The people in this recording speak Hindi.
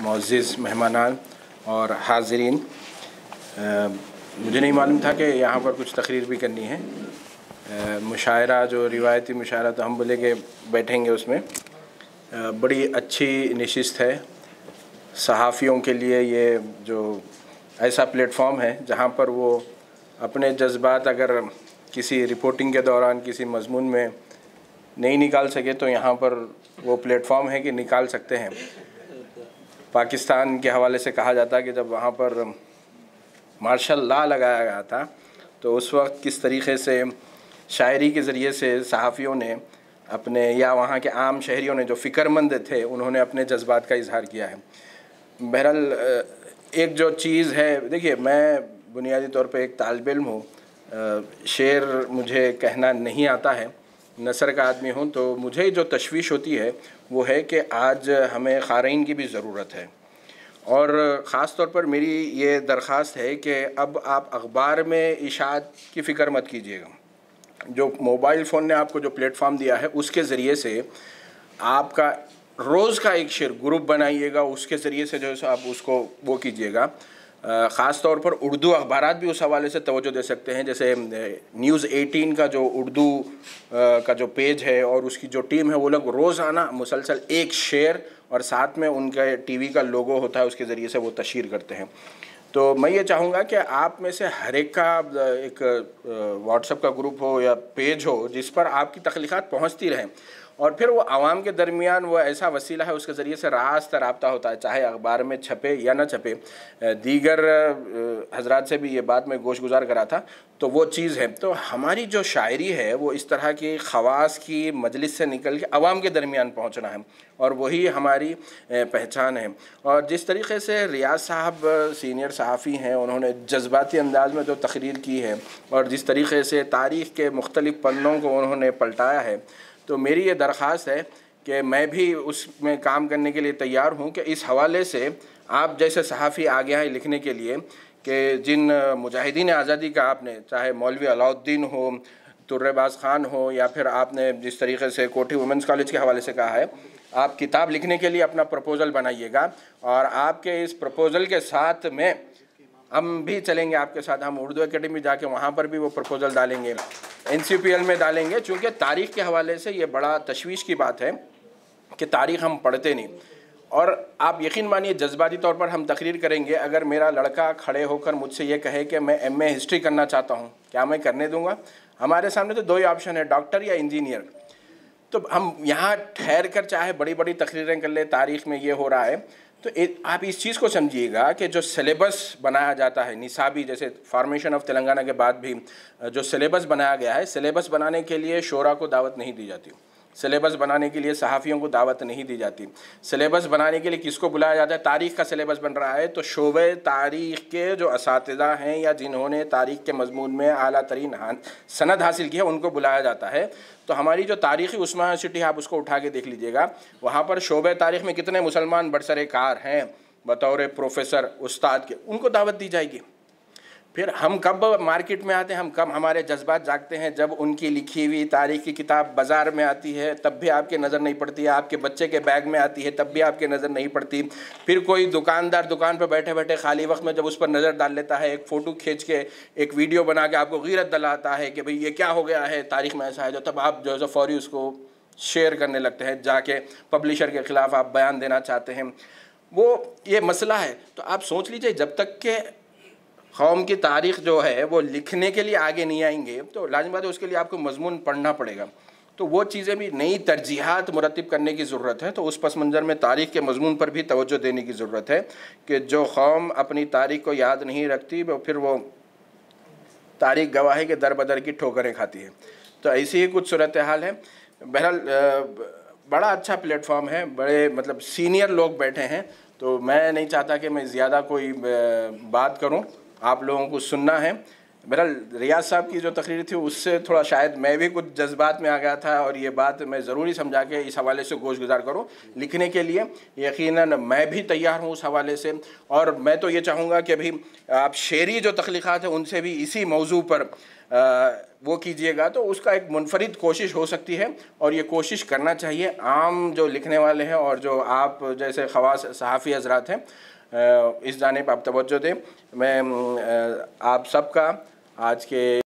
मुज़ मेहमान और हाजरीन। मुझे नहीं मालूम था कि यहाँ पर कुछ तकरीर भी करनी है। मुशायरा जो रिवायती मुशायरा तो हम बोले बैठेंगे उसमें। आ, बड़ी अच्छी नशस्त है। सहाफ़ियों के लिए ये जो ऐसा प्लेटफॉर्म है जहाँ पर वो अपने जज्बात अगर किसी रिपोर्टिंग के दौरान किसी मजमून में नहीं निकाल सके तो यहाँ पर वो प्लेटफॉर्म है कि निकाल सकते हैं। पाकिस्तान के हवाले से कहा जाता है कि जब वहाँ पर मार्शल ला लगाया गया था तो उस वक्त किस तरीके से शायरी के ज़रिए से सहाफ़ियों ने अपने या वहाँ के आम शहरीों ने जो फ़िक्रमंद थे, उन्होंने अपने जज्बात का इजहार किया है। बहरहाल एक जो चीज़ है, देखिए, मैं बुनियादी तौर पे एक तालब इल्म हूँ शेर मुझे कहना नहीं आता है। नसर का आदमी हूँ तो मुझे जो तशवीश होती है वो है कि आज हमें खारीन की भी ज़रूरत है। और ख़ास तौर पर मेरी ये दरख्वास्त है कि अब आप अखबार में इशात की फ़िक्र मत कीजिएगा। जो मोबाइल फ़ोन ने आपको जो प्लेटफॉर्म दिया है, उसके ज़रिए से आपका रोज़ का एक शेर, ग्रुप बनाइएगा, उसके ज़रिए से जो है आप उसको वो कीजिएगा। ख़ास तौर पर उर्दू अखबार भी उस हवाले से तवज्जो दे सकते हैं, जैसे न्यूज़ 18 का जो उर्दू का जो पेज है और उसकी जो टीम है, वो लोग रोज़ाना मुसलसल एक शेर और साथ में उनका टीवी का लोगो होता है, उसके ज़रिए से वो तशहर करते हैं। तो मैं ये चाहूँगा कि आप में से हर एक का एक व्हाट्सअप का ग्रुप हो या पेज हो, जिस पर आपकी तख्लीक़ात पहुँचती रहें। और फिर वो आवाम के दरमियान वो ऐसा वसीला है, उसके ज़रिए से रास्त रबता होता है, चाहे अखबार में छपे या ना छपे। दीगर हजरात से भी ये बात मैं गोश गुजार करा था तो वो चीज़ है। तो हमारी जो शायरी है, वो इस तरह की खवास की मजलिस से निकल के आवाम के दरमियान पहुँचना है और वही हमारी पहचान है। और जिस तरीके से रियाज साहब सीनियर सहाफ़ी हैं, उन्होंने जज्बाती अंदाज में जो तकरीर की है और जिस तरीके से तारीख़ के मुख्तलिफ़ पन्नों को उन्होंने पलटाया है तो मेरी ये दरख्वास्त है कि मैं भी उसमें काम करने के लिए तैयार हूँ कि इस हवाले से आप जैसे सहाफ़ी आगे हैं लिखने के लिए कि जिन मुजाहिदीन आज़ादी का आपने, चाहे मौलवी अलाउद्दीन हो, तुर्रबाज ख़ान हो, या फिर आपने जिस तरीके से कोठी वुमेंस कॉलेज के हवाले से कहा है, आप किताब लिखने के लिए अपना प्रपोज़ल बनाइएगा और आपके इस प्रपोज़ल के साथ में हम भी चलेंगे, आपके साथ हम उर्दू अकेडमी जाके वहाँ पर भी वो प्रपोज़ल डालेंगे। एनसीपीएल में डालेंगे, चूँकि तारीख़ के हवाले से ये बड़ा तशवीश की बात है कि तारीख़ हम पढ़ते नहीं। और आप यकीन मानिए, जज्बाती तौर पर हम तकरीर करेंगे, अगर मेरा लड़का खड़े होकर मुझसे ये कहे कि मैं एमए हिस्ट्री करना चाहता हूँ, क्या मैं करने दूँगा? हमारे सामने तो दो ही ऑप्शन है डॉक्टर या इंजीनियर तो हम यहाँ ठहर कर चाहे बड़ी बड़ी तकरीरें कर ले, तारीख़ में ये हो रहा है। तो ए, आप इस चीज़ को समझिएगा कि जो सिलेबस बनाया जाता है निसाबी जैसे फॉर्मेशन ऑफ़ तेलंगाना के बाद भी जो सिलेबस बनाया गया है सिलेबस बनाने के लिए शोरा को दावत नहीं दी जाती। सिलेबस बनाने के लिए सहाफ़ियों को दावत नहीं दी जाती। सिलेबस बनाने के लिए किसको बुलाया जाता है? तारीख़ का सिलेबस बन रहा है तो शोबे तारीख़ के जो इस हैं या जिन्होंने तारीख़ के मजमून में अली तरीन सनद हासिल की है, उनको बुलाया जाता है। तो हमारी जो तारीख़ी उस्मा यूनिवर्सिटी आप उसको उठा के देख लीजिएगा। वहाँ पर शोबे तारीख़ में कितने मुसलमान बरसर कार हैं, बतौर प्रोफेसर, उस्ताद के, उनको दावत दी जाएगी। फिर हम कब मार्केट में आते हैं, हम कब हमारे जज्बात जागते हैं, जब उनकी लिखी हुई तारीख की किताब बाज़ार में आती है, तब भी आपके नज़र नहीं पड़ती है आपके बच्चे के बैग में आती है, तब भी आपके नज़र नहीं पड़ती। फिर कोई दुकानदार दुकान पर बैठे बैठे खाली वक्त में जब उस पर नज़र डाल लेता है, एक फ़ोटो खींच के, एक वीडियो बना के आपको गिरत दलाता है कि भाई ये क्या हो गया है, तारीख में ऐसा है जो तब आप जो है फ़ौरी उसको शेयर करने लगते हैं, जाके पब्लिशर के ख़िलाफ़ आप बयान देना चाहते हैं। वो ये मसला है तो आप सोच लीजिए, जब तक के कौम की तारीख़ जो है, वो लिखने के लिए आगे नहीं आएँगे। तो लाजमी बात है, उसके लिए आपको मजमून पढ़ना पड़ेगा। तो वो चीज़ें भी नई तरजीहत मुरतब करने की ज़रूरत है। तो उस पस मंज़र में तारीख़ के मजमून पर भी तोज्जो देने की ज़रूरत है कि जो कौम अपनी तारीख़ को याद नहीं रखती, वो फिर वो तारीख़ गवाही के दर बदर की ठोकरें खाती है। तो ऐसी ही कुछ सूरत हाल है। बहरहाल बड़ा अच्छा प्लेटफॉर्म है। बड़े मतलब सीनियर लोग बैठे हैं। तो मैं नहीं चाहता कि मैं ज़्यादा कोई बात करूँ। आप लोगों को सुनना है। बहरहाल रियाज साहब की जो तकरीर थी उससे थोड़ा शायद मैं भी कुछ जज्बात में आ गया था और ये बात मैं ज़रूरी समझा के इस हवाले से गोश गुजार करूँ लिखने के लिए। यकीनन मैं भी तैयार हूँ उस हवाले से और मैं तो ये चाहूँगा कि अभी आप शेरी जो तख्लीक़ात हैं उनसे भी इसी मौजू पर आ, वो कीजिएगा। तो उसका एक मुनफरद कोशिश हो सकती है और ये कोशिश करना चाहिए। आम जो लिखने वाले हैं और जो आप जैसे खवास सहाफ़ी हजरात हैं इस जानेब आप तोज्जो दें। मैं आप सबका आज के